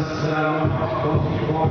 السمع